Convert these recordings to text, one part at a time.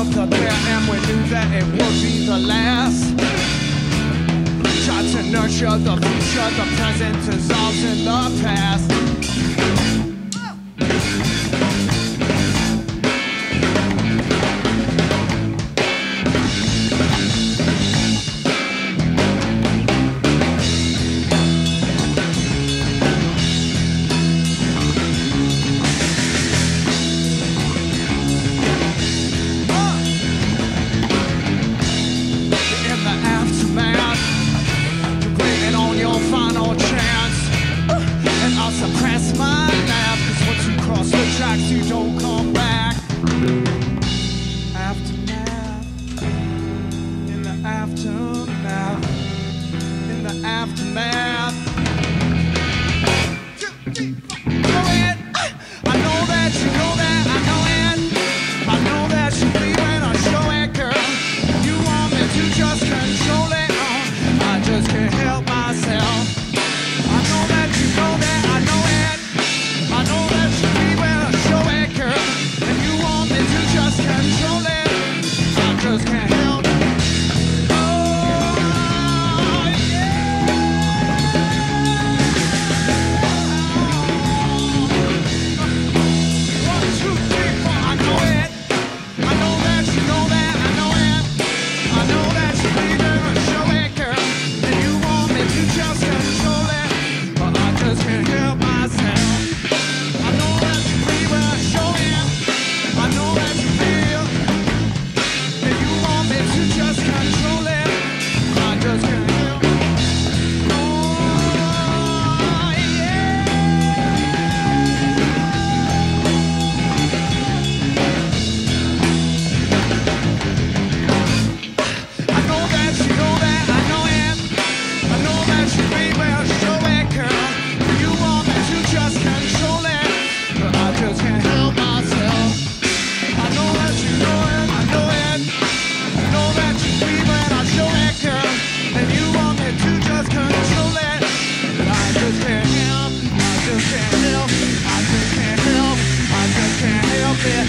Of the where I am we knew that it would be the last. Try to nurture the future, the present dissolves in the past. tracks, you don't come back. Aftermath, in the aftermath, in the aftermath. Two,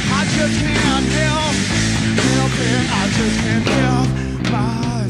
I just can't help, helping. I just can't help myself.